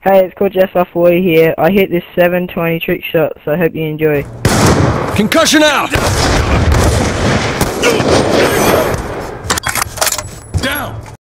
Hey, it's called Jeff here. I hit this 720 trick shot, so I hope you enjoy. Concussion out! Down!